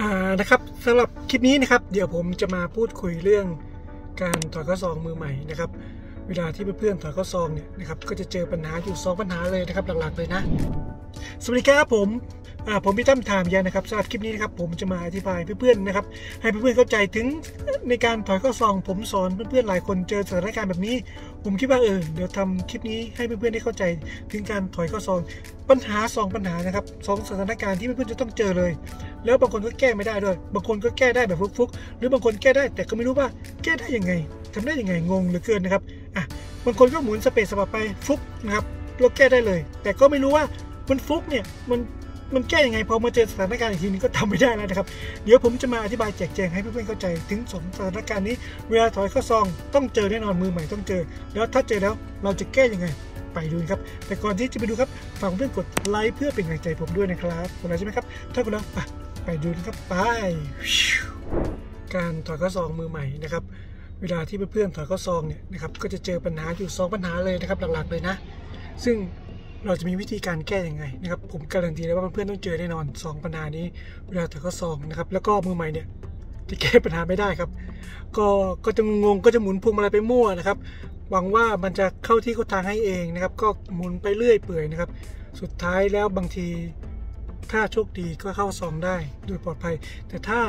อ่านะครับสำหรับคลิปนี้นะครับ เดี๋ยวผมจะมาพูดคุยเรื่องการถอดข้อซองมือใหม่นะครับ เวลาที่เพื่อนๆถอยข้อซองเนี่ยนะครับก็จะเจอปัญหาอยู่2ปัญหาเลยนะครับหลักๆเลยนะ สวัสดีครับผมผมพี่ตั้มถามยานะครับสำหรับคลิปนี้นะครับผมจะมาอธิบายเพื่อนๆนะครับ ให้เพื่อนๆเข้าใจถึงในการถอยข้อซอง ผมสอนเพื่อนๆหลายคนเจอสถานการณ์แบบนี้ ผมคิดว่าเออเดี๋ยวทำคลิปนี้ให้เพื่อนๆได้เข้าใจถึงการถอยข้อซอง ปัญหา 2 ปัญหานะครับสองสถานการณ์ที่เพื่อนๆจะต้องเจอเลย แล้วบางคนก็แก้ไม่ได้ด้วย บางคนก็แก้ได้แบบฟุกๆ หรือบางคนแก้ได้แต่ก็ไม่รู้ว่าแก้ได้ยังไงทำได้ยังไงงงเหลือเกินนะครับ บางคนก็หมุนสเปซสปะไปฟุกนะครับแล้วแก้ได้เลย แต่ก็ไม่รู้ว่ามันฟุกเนี่ยมันมันแก้ยังไงพอมาเจอสถานการณ์อีกทีนึงก็ทำไม่ได้แล้วนะครับ เดี๋ยวผมจะมาอธิบายแจกแจงให้เพื่อนๆเข้าใจ ถึงสองสถานการณ์นี้เวลาถอยข้อซองต้องเจอแน่นอนมือใหม่ต้องเจอ แล้วถ้าเจอแล้วเราจะแก้ยังไงไปดูครับ แต่ก่อนที่จะไปดูครับฝากเพื่อนกดไลค์เพื่อเป็นกำลังใจผมด้วยนะครับกดไลค์ใช่ไหมครับถ้ากดแล้วไปดูนะครับไปการถอยข้อซองมือใหม่นะครับ เวลาที่เพื่อนๆถอยเข้อซองเนี่ยนะครับก็จะเจอปัญหาอยู่ 2 ปัญหาเลยนะครับหลักๆเลยนะ ซึ่งเราจะมีวิธีการแก้ยังไงนะครับผมการันตีเลยว่าเพื่อนๆต้องเจอแน่นอน 2 ปัญหานี้เวลาถอยเข้อซองนะครับแล้วก็มือใหม่เนี่ยจะแก้ปัญหาไม่ได้ครับ ก็ก็จะงงก็จะหมุนพวงมาลัยไปมั่วนะครับหวังว่ามันจะเข้าที่เข้าทางให้เองนะครับ ก็หมุนไปเรื่อยเปื่อยนะครับ สุดท้ายแล้วบางทีถ้าโชคดีก็เข้าซองได้โดยปลอดภัย แต่ถ้า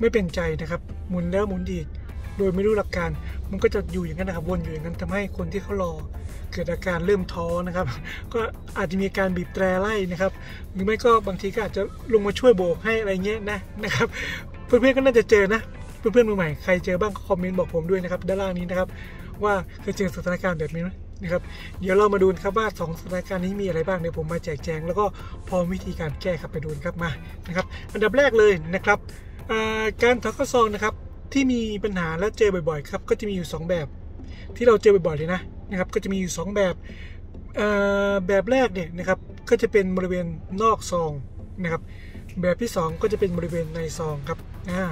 ไม่เป็นใจนะครับ หมุนแล้วหมุนอีก โดยไม่รู้หลักการ มันก็จะอยู่อย่างนั้นนะครับวนอยู่อย่างนั้นทำให้คนที่เขารอเกิดอาการเริ่มท้อนะครับ ก็อาจจะมีการบีบแตรไล่นะครับ หรือไม่ก็บางทีก็อาจจะลงมาช่วยโบกให้อะไรเงี้ยนะนะครับ เพื่อนๆก็น่าจะเจอนะเพื่อนๆมือใหม่ใครเจอบ้างก็คอมเมนต์บอกผมด้วยนะครับด้านล่างนี้นะครับว่าเคยเจอสถานการณ์แบบนี้ไหมนะครับเดี๋ยวเรามาดูนะครับว่าสองสถานการณ์นี้มีอะไรบ้างเดี๋ยวผมมาแจกแจง แล้วก็พร้อมวิธีการแก้ครับไปดูครับมานะครับ อันดับแรกเลยนะครับการถอดข้อซองนะครับ ที่มีปัญหาและเจอบ่อยๆครับก็จะมีอยู่ 2 แบบ ที่เราเจอบ่อยๆเลยนะนะครับก็จะมีอยู่ 2 แบบแบบแรกเนี่ยนะครับก็จะเป็นบริเวณนอกซองนะครับแบบที่ 2 ก็จะเป็นบริเวณในซองครับอ่า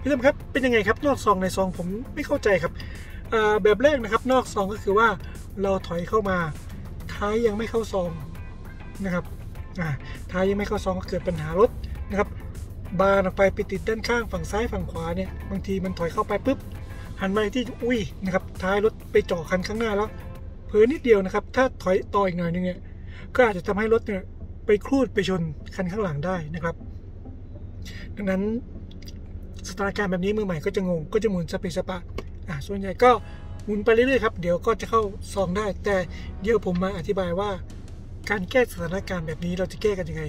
พี่ตั้มครับเป็นยังไงครับนอกซองในซองผมไม่เข้าใจครับแบบแรกนะครับนอกซองก็คือว่าเราถอยเข้ามาท้ายยังไม่เข้าซองนะครับอ่าท้ายยังไม่เข้าซองก็เกิดปัญหารถนะครับ บานออกไปไปติดด้านข้างฝั่งซ้ายฝั่งขวาเนี่ยบางทีมันถอยเข้าไปปุ๊บหันมาที่อุ้ยนะครับท้ายรถไปจ่อคันข้างหน้าแล้วเผลอนิดเดียวนะครับ ถ้าถอยต่ออีกหน่อยนึงเนี่ยก็อาจจะทำให้รถเนี่ยไปครูดไปชนคันข้างหลังได้นะครับ ดังนั้นสถานการณ์แบบนี้มือใหม่ก็จะงงก็จะหมุนสเปซสปะอะส่วนใหญ่ก็หมุนไปเรื่อยๆครับเดี๋ยวก็จะเข้าซองได้ แต่เดี๋ยวผมมาอธิบายว่า การแก้สถานการณ์แบบนี้เราจะแก้กันยังไง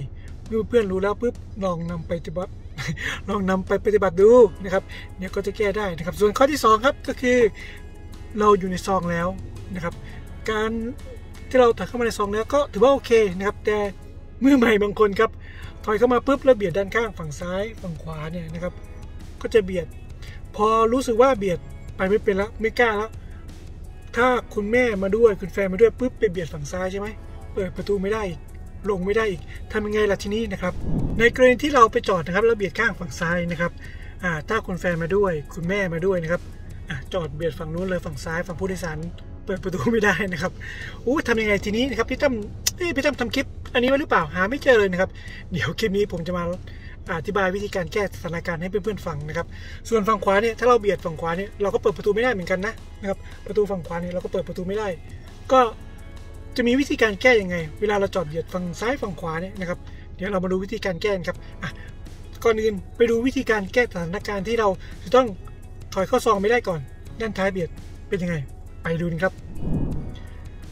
เมื่อเพื่อนรู้แล้วปุ๊บลองนำไปปฏิบัติลองนำไปปฏิบัติดูนะครับเดี๋ยก็จะแก้ได้นะครับ ส่วนข้อที่ 2 ครับก็คือเราอยู่ในซองแล้วนะครับ การที่เราถอยเข้ามาในซองแล้วก็ถือว่าโอเคนะครับแต่มือใหม่บางคนครับถอยเข้ามาปุ๊บแล้วเบียดด้านข้างฝั่งซ้ายฝั่งขวาเนี่ยนะครับ ก็จะเบียด พอรู้สึกว่าเบียดไปไม่เป็นแล้วไม่กล้าแล้ว ถ้าคุณแม่มาด้วยคุณแฟนมาด้วยปุ๊บไปเบียดฝั่งซ้ายใช่ไหมเปิดประตูไม่ได้อีก ลงไม่ได้อีกทำยังไงล่ะทีนี้นะครับ ในกรณีที่เราไปจอดนะครับแล้วเบียดข้างฝั่งซ้ายนะครับอ่าถ้าคุณแฟนมาด้วย คุณแม่มาด้วยนะครับอจอดเบียดฝั่งนู้นเลยฝั่งซ้ายฝั่งผู้โดยสารเปิดประตูไม่ได้นะครับอู้ทำยังไงทีนี้นะครับพี่ตั้มพี่ตั้มทำคลิป อันนี้ไว้หรือเปล่าหาไม่เจอเลยนะครับ เดี๋ยวคลิปนี้ผมจะมาอธิบายวิธีการแก้สถานการณ์ให้เพื่อนๆฟังนะครับ ส่วนฝั่งขวาเนี่ยถ้าเราเบียดฝั่งขวาเนี่ยเราก็เปิดประตูไม่ได้เหมือนกันนะนะครับ ประตูฝั่งขวาเนี่ยเราก็เปิดประตูไม่ได้ ก็ จะมีวิธีการแก้ยังไง เวลาเราจอดเบียดฝั่งซ้ายฝั่งขวาเนี่ยนะครับเดี๋ยวเรามาดูวิธีการแก้นครับอะก่อนอื่นไปดูวิธีการแก้สถานการณ์ที่เราจะต้องถอยเข้าซองไม่ได้ก่อน ด้านท้ายเบียดเป็นยังไง ไปดูนครับ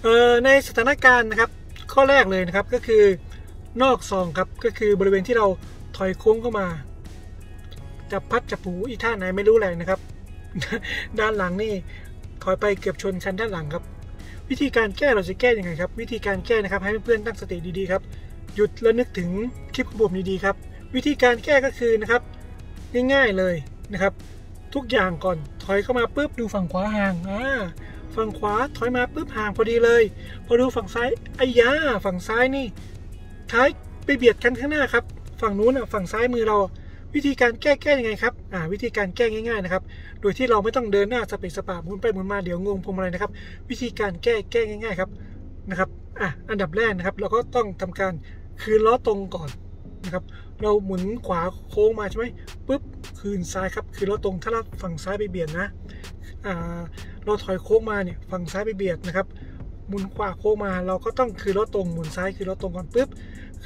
เอ่อในสถานการณ์นะครับ ข้อแรกเลยนะครับก็คือนอกซองครับก็คือบริเวณที่เราถอยโค้งเข้ามาจับพัดจับผูอีท่าไหนไม่รู้แหละนะครับ ด้านหลังนี่ถอยไปเกือบชนคันด้านหลังครับ วิธีการแก้เราจะแก้ยังไงครับ วิธีการแก้นะครับ ให้เพื่อนๆตั้งสติดีๆครับ หยุดแล้วนึกถึงคลิปของผมดีๆครับ วิธีการแก้ก็คือนะครับ ง่ายๆเลยนะครับ ทุกอย่างก่อนถอยเข้ามาปุ๊บดูฝั่งขวาห่างอ่าฝั่งขวาถอยมาปุ๊บห่างพอดีเลย พอดูฝั่งซ้ายไอ้ยาฝั่งซ้ายนี่ท้ายไปเบียดกันข้างหน้าครับ ฝั่งนู้นอะฝั่งซ้ายมือเรา วิธีการแก้แก้ยังไงครับอ่าวิธีการแก้ง่ายๆนะครับ โดยที่เราไม่ต้องเดินหน้าสเปซสปาหมุนไปหมุนมาเดี๋ยวงงพวงมาลัยนะครับ วิธีการแก้แก้ง่ายๆครับนะครับอะอันดับแรกนะครับ เราก็ต้องทำการคืนล้อตรงก่อนนะครับ เราหมุนขวาโค้งมาใช่ไหมปุ๊บคืนซ้ายครับคือเราตรงถ้าเราฝั่งซ้ายไปเบียดนะอ่าเราถอยโค้งมาเนี่ยฝั่งซ้ายไปเบียดนะครับหมุนขวาโค้งมาเราก็ต้องคือรถตรงหมุนซ้ายคือรถตรงก่อนปุ๊บ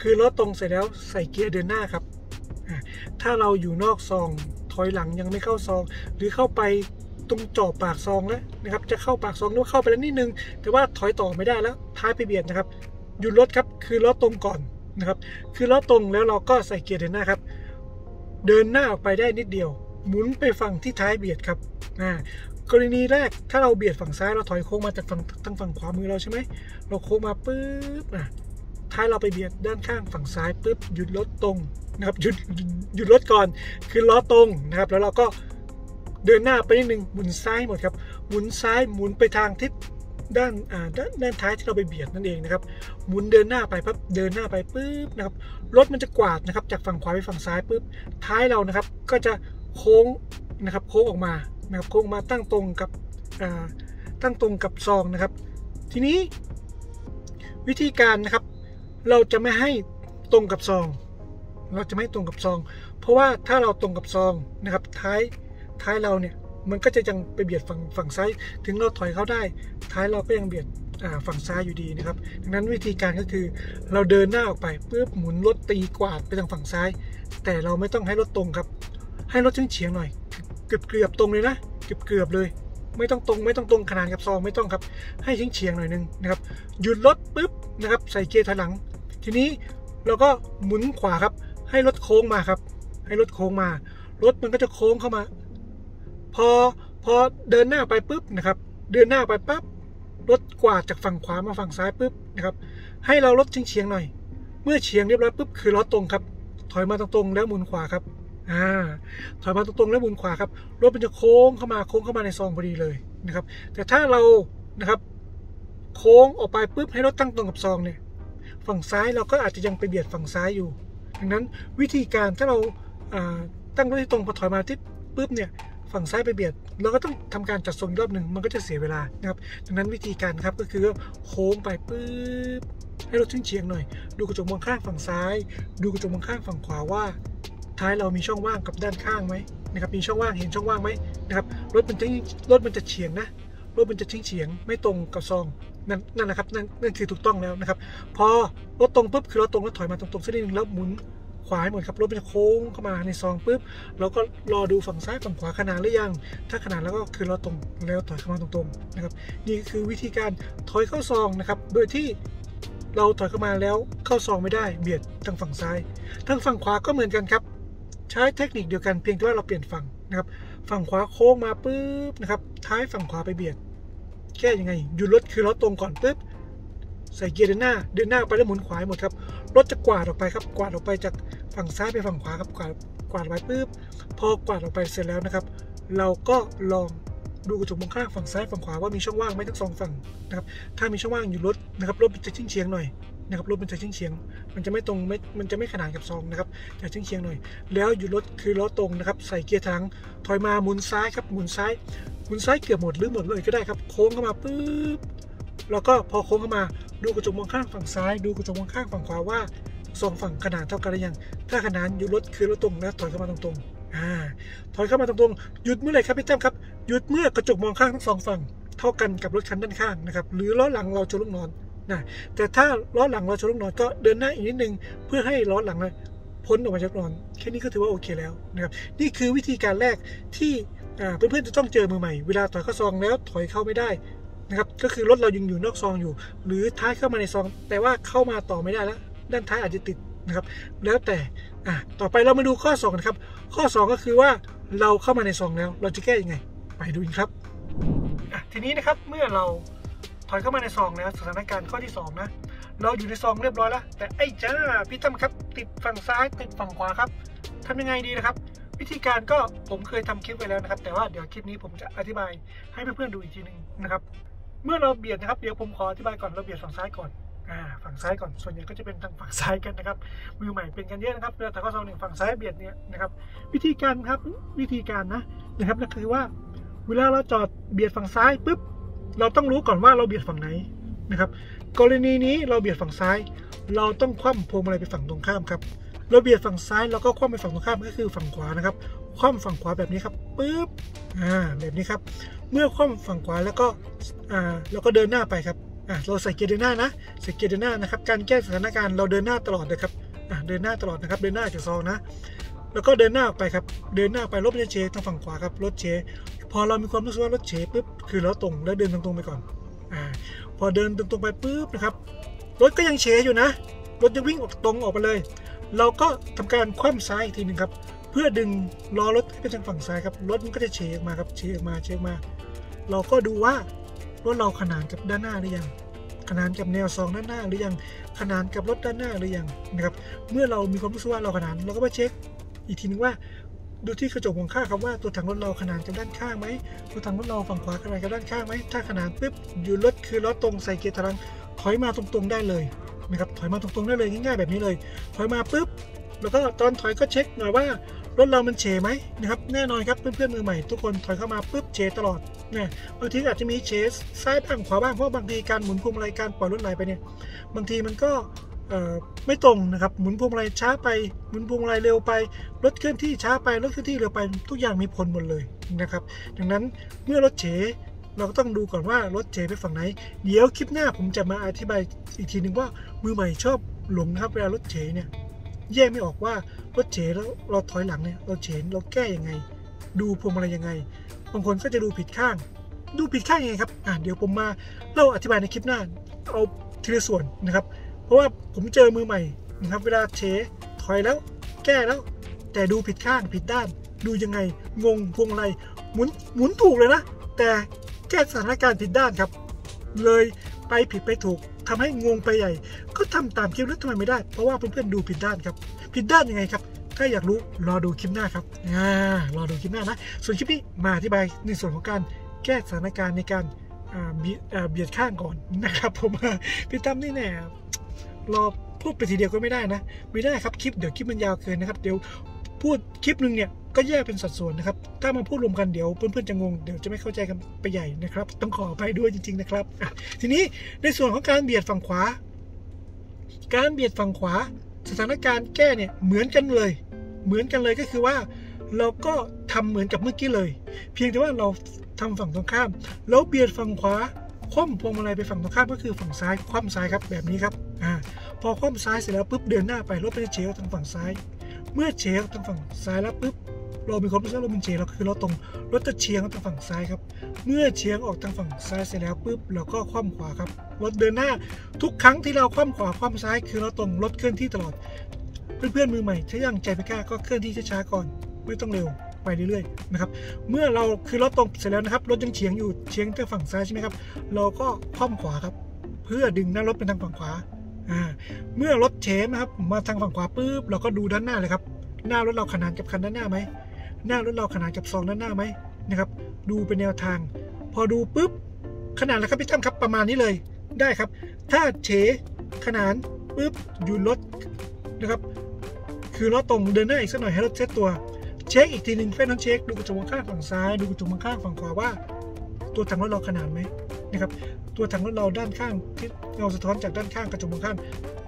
คือรถตรงเสร็จแล้วใส่เกียร์เดินหน้าครับ ถ้าเราอยู่นอกซอง ถอยหลังยังไม่เข้าซอง หรือเข้าไปตรงจอบปากซองแล้วนะครับ จะเข้าปากซองนึกเข้าไปแล้วนิดนึง แต่ว่าถอยต่อไม่ได้แล้ว ท้ายไปเบียดนะครับ หยุดรถครับ คือรถตรงก่อนนะครับ คือรถตรงแล้วเราก็ใส่เกียร์เดินหน้าครับ เดินหน้าออกไปได้นิดเดียว หมุนไปฝั่งที่ท้ายเบียดครับอ่ากรณีแรกถ้าเราเบียดฝั่งซ้ายเราถอยโค้งมาจากฝั่งทางฝั่งขวามือเราใช่ไหมเราโค้งมาปุ๊บอะท้ายเราไปเบียดด้านข้างฝั่งซ้ายปุ๊บหยุดรถตรง นะครับหยุดหยุดรถก่อนคือล้อตรงนะครับแล้วเราก็เดินหน้าไปนิดนึงหมุนซ้ายหมดครับหมุนซ้ายหมุนไปทางทิศด้านอ่าด้านท้ายที่เราไปเบียดนั่นเองนะครับหมุนเดินหน้าไปปั๊บเดินหน้าไปปุ๊บนะครับรถมันจะกวาดนะครับจากฝั่งขวาไปฝั่งซ้ายปุ๊บท้ายเรานะครับก็จะโค้งนะครับโค้งออกมานะครับโค้งมาตั้งตรงกับอ่าตั้งตรงกับซองนะครับ ทีนี้วิธีการนะครับเราจะไม่ให้ตรงกับซอง เราจะไม่ตรงกับซอง เพราะว่าถ้าเราตรงกับซองนะครับท้ายท้ายเราเนี่ยมันก็จะยังไปเบียดฝั่งฝั่งซ้ายถึงเราถอยเข้าได้ ท้ายเราก็ยังเบียดฝั่งซ้ายอยู่ดีนะครับ ดังนั้นวิธีการก็คือเราเดินหน้าออกไปปุ๊บหมุนรถตีกวาดไปทางฝั่งซ้าย แต่เราไม่ต้องให้รถตรงครับ ให้รถเฉียงหน่อยเกือบเกือบตรงเลยนะเกือบเกือบเลย ไม่ต้องตรงไม่ต้องตรงขนาดกับซองไม่ต้องครับ ให้เฉียงเฉียงหน่อยนึงนะครับหยุดรถปุ๊บนะครับใส่เกียร์ถอยหลัง ทีนี้เราก็หมุนขวาครับ ให้รถโค้งมาครับ ให้รถโค้งมา รถมันก็จะโค้งเข้ามา พอพอเดินหน้าไปปุ๊บนะครับ เดินหน้าไปปั๊บรถกวาดจากฝั่งขวามาฝั่งซ้ายปุ๊บนะครับ ให้เราลดเฉียงๆหน่อย เมื่อเฉียงเรียบร้อยปุ๊บคือรถตรงครับ ถอยมาตรงๆแล้วหมุนขวาครับอ่าถอยมาตรงๆแล้วหมุนขวาครับ รถมันจะโค้งเข้ามาโค้งเข้ามาในซองพอดีเลยนะครับ แต่ถ้าเรานะครับโค้งออกไปปุ๊บให้รถตั้งตรงกับซองเนี่ย ฝั่งซ้ายเราก็อาจจะยังไปเบียดฝั่งซ้ายอยู่ ดังนั้นวิธีการถ้าเราตั้งรถที่ตรงพอถอยมาที่ปุ๊บเนี่ยฝั่งซ้ายไปเบียดเราก็ต้องทำการจัดทรงรอบหนึ่งมันก็จะเสียเวลานะครับดังนั้นวิธีการครับก็คือโค้งไปปุ๊บให้รถทิ้งเฉียงหน่อย ดูกระจกมองข้างฝั่งซ้าย ดูกระจกมองข้างฝั่งขวาว่า ท้ายเรามีช่องว่างกับด้านข้างไหมนะครับมีช่องว่างเห็นช่องว่างไหมนะครับรถมันจะรถมันจะเฉียงนะรถมันจะทิ้งเฉียงไม่ตรงกับซอง นั่นนั่นนะครับนั่นนั่นคือถูกต้องแล้วนะครับ พอรถตรงปุ๊บคือรถตรงแล้วถอยมาตรงๆสักนิดนึงแล้วหมุนขวาให้หมดครับรถมันจะโค้งเข้ามาในซองปุ๊บเราก็รอดูฝั่งซ้ายฝั่งขวาขนาดหรือยัง ถ้าขนาดแล้วก็คือเราตรงแล้วถอยเข้ามาตรงๆนะครับนี่คือวิธีการถอยเข้าซองนะครับโดยที่เราถอยเข้ามาแล้วเข้าซองไม่ได้เบียดทางฝั่งซ้ายทางฝั่งขวาก็เหมือนกันครับ ใช้เทคนิคเดียวกันเพียงแต่ว่าเราเปลี่ยนฝั่งนะครับฝั่งขวาโค้งมาปุ๊บนะครับท้ายฝั่งขวาไปเบียด แก้ยังไงหยุดรถคือรถตรงก่อนปุ๊บใส่เกียร์เดินหน้าเดินหน้าไปแล้วหมุนขวาหมดครับรถจะกวาดออกไปครับกวาดออกไปจากฝั่งซ้ายไปฝั่งขวาครับกวาดกวาดไปปุ๊บพอกวาดออกไปเสร็จแล้วนะครับ เราก็ลองดูกระจกมองข้างฝั่งซ้ายฝั่งขวาว่ามีช่องว่างไหมทั้งสองฝั่งนะครับถ้ามีช่องว่างอยู่รถนะครับรถจะชิ่งเฉียงหน่อยนะครับรถมันจะชิ่งเฉียง มันจะไม่ตรงไม่มันจะไม่ขนานกับซองนะครับจะชิ่งเฉียงหน่อย แล้วอยู่รถคือรถตรงนะครับ ใส่เกียร์ทางถอยมาหมุนซ้ายครับหมุนซ้าย หมุนซ้เกือบหมดหรือหมดเลยก็ได้ครับ โค้งเข้ามาปุ๊บแล้วก็พอโค้งเข้ามาดูกระจกมองข้างฝั่งซ้าย ดูกระจกมองข้างฝั่งขวาว่าสองฝั่งขนาดเท่ากันหรือยัง ถ้าขนาดอยู่รถคือรถตรงแล้วถอยเข้ามาตรงๆอ่าถอยเข้ามาตรงๆหยุดเมื่อไหร่ครับพี่แต้มครับหยุดเมื่อกระจกมองข้างทั้งสองฝั่งเท่ากันกับรถคันด้านข้างนะครับหรือล้อหลังเราชนลูกนอนนะแต่ถ้าล้อหลังเราชนลูกนอนก็เดินหน้าอีกนิดนึงเพื่อให้ล้อหลังพ้นออกมาจากนอนแค่นี้ก็ถือว่าโอเคแล้วนะครับนี่คือวิธีการแรกที่ เพื่อนๆจะต้องเจอมือใหม่เวลาถอยเข้าซองแล้วถอยเข้าไม่ได้นะครับก็คือรถเรายังอยู่นอกซองอยู่ หรือท้ายเข้ามาในซอง แต่ว่าเข้ามาต่อไม่ได้แล้วด้านท้ายอาจจะติดนะครับ แล้วแต่อะต่อไปเรามาดูข้อ2กันครับข้อ 2 ก็คือว่าเราเข้ามาในซองแล้ว เราจะแก้ยังไง ไปดูกันครับทีนี้นะครับเมื่อเราถอยเข้ามาในซองแล้วสถานการณ์ข้อที่ 2 นะ เราอยู่ในซองเรียบร้อยแล้ว แต่ไอ้จ้าพี่ตั้มครับติดฝั่งซ้ายติดฝั่งขวาครับทำยังไงดีนะครับ วิธีการก็ผมเคยทำคลิปไว้แล้วนะครับ แต่ว่าเดี๋ยวคลิปนี้ผมจะอธิบายให้เพื่อนๆดูอีกทีนึงนะครับ เมื่อเราเบียดนะครับเดี๋ยวผมขออธิบายก่อนเราเบียดฝั่งซ้ายก่อนอ่าฝั่งซ้ายก่อนส่วนใหญ่ก็จะเป็นทางฝั่งซ้ายกันนะครับมือใหม่เป็นกันเยอะนะครับเวลาถ่ายข้อสอบหนึ่งฝั่งซ้ายเบียดเนี่ยนะครับ วิธีการครับวิธีการนะนะครับก็คือว่า เวลาเราจอดเบียดฝั่งซ้ายปุ๊บเราต้องรู้ก่อนว่าเราเบียดฝั่งไหนนะครับ กรณีนี้เราเบียดฝั่งซ้าย เราต้องคว่ำพวงมาลัยไปฝั่งตรงข้ามครับ เราเบียดฝั่งซ้ายแล้วก็คว่ำไปฝั่งตรงข้ามก็คือฝั่งขวานะครับ คว่ำฝั่งขวาแบบนี้ครับปึ๊บอ่าแบบนี้ครับ เมื่อคว่ำฝั่งขวาแล้วก็อ่าแล้วก็เดินหน้าไปครับอ่าเราใส่เกียร์เดินหน้านะใส่เกียร์เดินหน้านะครับ การแก้สถานการณ์เราเดินหน้าตลอดนะครับอ่าเดินหน้าตลอดนะครับเดินหน้าจากซองนะ แล้วก็เดินหน้าออกไปครับเดินหน้าไปรถเชทางฝั่งขวาครับรถเชพอเรามีความรู้สึกว่ารถเฉปุ๊บคือเราตรงแล้วเดินตรงๆไปก่อนอ่าพอเดินตรงๆไปปุ๊บนะครับรถก็ยังเฉอยู่นะ รถยังวิ่งออกตรงออกไปเลย เราก็ทำการคว่ำซ้ายอีกทีหนึ่งครับ เพื่อดึงล้อรถให้ไปทางฝั่งซ้ายครับ รถมันก็จะเฉออกมาครับเฉออกมาเฉออกมา เราก็ดูว่ารถเราขนานกับด้านหน้าหรือยัง ขนานกับแนวซองด้านหน้าหรือยัง ขนานกับรถด้านหน้าหรือยังนะครับ เมื่อเรามีความรู้สึกว่าเราขนานเราก็มาเช็ค อีกทีนึงว่าดูที่กระจกมองข้างครับว่าตัวถังรถเราขนานกับด้านข้างไหมตัวถังรถเราฝั่งขวาขนานกับด้านข้างไหมถ้าขนานปุ๊บอยู่รถคือรถตรงใส่เกียร์ถอยหลังถอยมาตรงๆได้เลย นะครับถอยมาตรงๆได้เลยง่ายๆแบบนี้เลย ถอยมาปุ๊บแล้วก็ตอนถอยก็เช็คหน่อยว่ารถเรามันเฉไหมนะครับแน่นอนครับเพื่อนๆมือใหม่ทุกคนถอยเข้ามาปุ๊บเฉตลอดนี่ยบางทีอาจจะมีเฉซ้ายบ้างขวาบ้างเพราะบางทีการหมุนพวงมาลัยการปล่อยรถไหลไปเนี่ยบางทีมันก็ไม่ตรงนะครับหมุนพวงมาลัยช้าไปหมุนพวงมาลัยเร็วไปรถเคลื่อนที่ช้าไปรถเคลื่อนที่เร็วไปทุกอย่างมีผลหมดเลยนะครับ ดังนั้นเมื่อรถเฉ เราก็ต้องดูก่อนว่ารถเฉไปฝั่งไหน เดี๋ยวคลิปหน้าผมจะมาอธิบายอีกทีหนึ่งว่ามือใหม่ชอบหลงนะครับเวลารถเฉเนี่ยแยกไม่ออกว่ารถเฉแล้วเราถอยหลังเนี่ยเราเฉเราแก้ยังไง ดูพวงมาลัยยังไง บางคนก็จะดูผิดข้าง ดูผิดข้างยังไงครับอ่าเดี๋ยวผมมาเล่าอธิบายในคลิปหน้า เอาทีละส่วนนะครับ เพราะว่าผมเจอมือใหม่นะครับ เวลาเฉถอยแล้ว แก้แล้ว แต่ดูผิดข้างผิดด้าน ดูยังไงงงพวงมาลัยหมุนหมุนถูกเลยนะ แต่ แก้สถานการณ์ผิดด้านครับ เลยไปผิดไปถูกทำให้งงไปใหญ่ ก็ทำตามคลิปแล้วทำไมไม่ได้ เพราะว่าเพื่อนๆดูผิดด้านครับ ผิดด้านยังไงครับ ถ้าอยากรู้รอดูคลิปหน้าครับอ่ารอดูคลิปหน้านะ ส่วนคลิปนี้มาอธิบายในส่วนของการแก้สถานการณ์ในการเอ่าเบียดข้างก่อนนะครับ ผมพี่ตั้มนี่แน่รอพูดไปทีเดียวก็ไม่ได้นะ ไม่ได้ครับคลิปเดี๋ยวคลิปมันยาวเกินนะครับ เดี๋ยว พูดคลิปหนึ่งเนี่ยก็แยกเป็นสัดส่วนนะครับ ถ้ามาพูดรวมกันเดี๋ยวเพื่อนๆจะงง เดี๋ยวจะไม่เข้าใจกันไปใหญ่นะครับ ต้องขออภัยด้วยจริง ๆนะครับ ทีนี้ในส่วนของการเบียดฝั่งขวา การเบียดฝั่งขวา สถานการณ์แก้เนี่ยเหมือนกันเลย เหมือนกันเลยก็คือว่า เราก็ทำเหมือนกับเมื่อกี้เลย เพียงแต่ว่าเราทำฝั่งตรงข้าม แล้วเบียดฝั่งขวาคว่ำพวงมาลัยไปฝั่งตรงข้ามก็คือฝั่งซ้ายคว่ำซ้ายครับแบบนี้ครับอ่าพอคว่ำซ้ายเสร็จแล้วปุ๊บเดินหน้าไปรถไปเฉียวทางฝั่งซ้าย เมื่อเฉียวทางฝั่งซ้ายแล้วปุ๊บเรามีความรู้สึกเราเป็นเฉียวเราคือเราตรงรถจะเฉียงทางฝั่งซ้ายครับ เมื่อเฉียงออกทางฝั่งซ้ายเสร็จแล้วปุ๊บเราก็คว่ำขวาครับรถเดินหน้าทุกครั้งที่เราคว่ำขวาคว่ำซ้ายคือเราตรงรถเคลื่อนที่ตลอด เพื่อนๆมือใหม่ถ้ายังใจไม่กล้าก็เคลื่อนที่ช้าๆก่อน ไม่ต้องเร็วไปเรื่อยๆนะครับ เมื่อเราคือรถตรงเสร็จแล้วนะครับรถยังเฉียงอยู่เฉียงทางฝั่งซ้ายใช่ไหมครับ เราก็คว่ำขวาครับ เพื่อดึงหน้ารถเป็นทางฝั่งขวา เมื่อรถเฉมนะครับมาทางฝั่งขวาปุ๊บเราก็ดูด้านหน้าเลยครับ หน้ารถเราขนานกับคันด้านหน้าไหมหน้ารถเราขนานกับซองด้านหน้าไหมนะครับ ดูเป็นแนวทาง พอดูปุ๊บขนาดแล้วครับพี่ตั้มครับประมาณนี้เลยได้ครับ ถ้าเฉขนานปุ๊บอยู่รถนะครับ คือเราตรงเดินหน้าอีกสักหน่อยให้รถเซตตัวเช็คอีกทีหนึ่งเฟรนเช็คดูกระจกมองข้างฝั่งซ้าย ดูกระจกมองข้างฝั่งขวาว่า ตัวถังรถเราขนาดไหมนะครับ ตัวถังรถเราด้านข้างที่เงาสะท้อนจากด้านข้างกระจกมองข้าง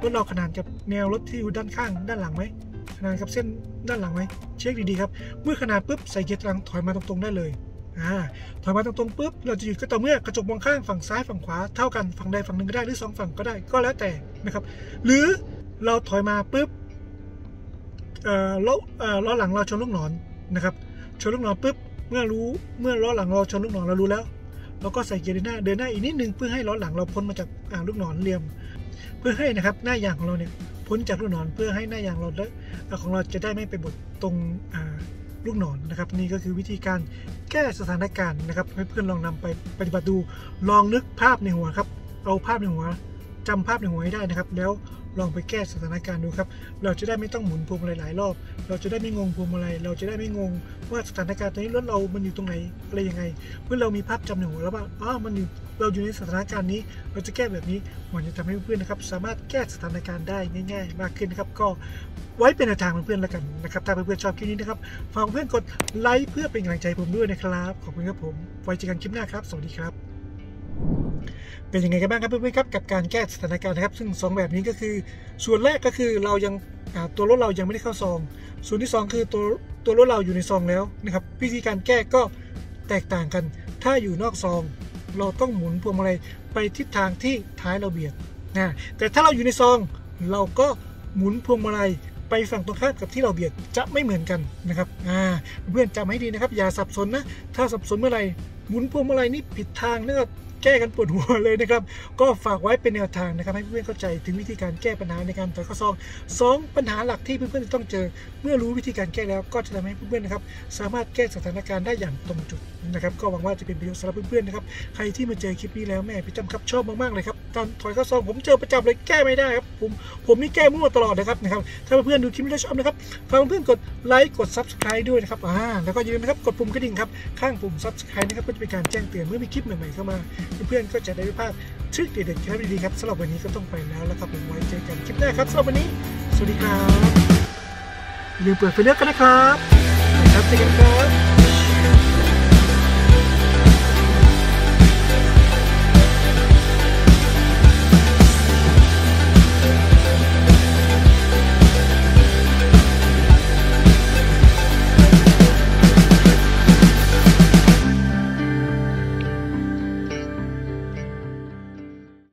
รถเราขนาดกับแนวรถที่อยู่ด้านข้างด้านหลังไหมขนาดกับเส้นด้านหลังไหมเช็คดีๆครับเมื่อขนาดปุ๊บใส่เกียร์กลางถอยมาตรงๆได้เลยอ่าถอยมาตรงๆปุ๊บเราจะหยุดก็ต่อเมื่อกระจกมองข้างฝั่งซ้ายฝั่งขวาเท่ากันฝั่งใดฝั่งหนึ่งก็ได้หรือสองฝั่งก็ได้ก็แล้วแต่นะครับ หรือเราถอยมาปุ๊บเอ่อล้อเอ่อล้อหลังเราชนลูกหนอนนะครับชนลูกหนอนปุ๊บเมื่อรู้เมื่อล้อหลังเราชนลูกหนอนเรารู้แล้ว แล้วก็ใส่เกียร์เดินหน้าเดินหน้าอีกนิดนึงเพื่อให้ล้อหลังเราพ้นมาจากอ่าลูกหนอนเหลี่ยม เพื่อให้นะครับหน้ายางของเราเนี่ยพ้นจากลูกหนอนเพื่อให้หน้ายางเราและของเราจะได้ไม่ไปบดตรงอ่าลูกหนอนนะครับ นี่ก็คือวิธีการแก้สถานการณ์นะครับให้เพื่อนลองนำไปปฏิบัติดูลองนึกภาพในหัวครับเอาภาพในหัว จำภาพในหัวให้ได้นะครับ แล้วลองไปแก้สถานการณ์ดูครับ เราจะได้ไม่ต้องหมุนพวงมาลัยหลายรอบ เราจะได้ไม่งงพวงมาลัยเราจะได้ไม่งงว่าสถานการณ์ตอนนี้รถเรา มันอยู่ตรงไหนอะไรยังไง เมื่อเรามีภาพจำในหัวแล้วว่าอ๋อมันอยู่เราอยู่ในสถานการณ์นี้ เราจะแก้แบบนี้มันจะทำให้เพื่อนๆนะครับ สามารถแก้สถานการณ์ได้ง่าย ๆ มากขึ้นนะครับ ก็ไว้เป็นแนวทางเพื่อนๆแล้วกันนะครับ ถ้าเพื่อนๆชอบคลิปนี้นะครับ ฝากเพื่อนกดไลค์เพื่อเป็นกำลังใจผมด้วยนะครับ ขอบคุณครับผม ไว้เจอกันคลิปหน้าครับ สวัสดีครับ เป็นยังไงกันบ้างครับเพื่อนๆครับกับการแก้สถานการณ์นะครับ ซึ่งสองแบบนี้ก็คือ ส่วนแรกก็คือเรายังตัวรถเรายังไม่ได้เข้าซอง ส่วนที่ 2 คือตัวตัวรถเราอยู่ในซองแล้วนะครับวิธีการแก้ก็แตกต่างกัน ถ้าอยู่นอกซอง เราต้องหมุนพวงมาลัยไปทิศทางที่ท้ายเราเบียดนะแต่ถ้าเราอยู่ในซอง เราก็หมุนพวงมาลัยไปฝั่งตรงข้ามกับที่เราเบียดจะไม่เหมือนกันนะครับเพื่อนจำให้ดีนะครับ อย่าสับสนนะถ้าสับสนเมื่อไหร่หมุนพวงมาลัยนี่ผิดทางนี่ก็ แก้กันปวดหัวเลยนะครับ ก็ฝากไว้เป็นแนวทางนะครับ ให้เพื่อนเข้าใจถึงวิธีการแก้ปัญหาในการถอยข้อซองสองปัญหาหลักที่เพื่อนๆจะต้องเจอ เมื่อรู้วิธีการแก้แล้วก็จะทำให้เพื่อนๆนะครับสามารถแก้สถานการณ์ได้อย่างตรงจุดนะครับ ก็หวังว่าจะเป็นประโยชน์สำหรับเพื่อนๆนะครับใครที่มาเจอคลิปนี้แล้วแม่พี่จำครับชอบมากๆเลยครับ การถอยข้อซองผมเจอประจำเลยแก้ไม่ได้ครับผมผมนี่แก้มั่วตลอดนะครับนะครับถ้าเพื่อนๆดูคลิปนี้แล้วชอบนะครับฝากเพื่อนกดไลค์กด subscribe ด้วยนะครับอ่าแล้วก็อย่าลืมนะครับกดปุ่มกระดิ่งครับข้างปุ่ม subscribe นะครับก็จะเป็นการแจ้งเตือนเมื่อมีคลิปใหม่ๆเข้ามา เพื่อนๆก็จะได้ไม่พลาดทริคเด็ดๆครับดีๆครับสำหรับวันนี้ก็ต้องไปแล้วแล้วครับผมไว้เจอกันคลิปหน้าครับสำหรับวันนี้ สวัสดีครับอย่าลืมเปิดไฟเลือกกันนะครับครับเจอกันครับ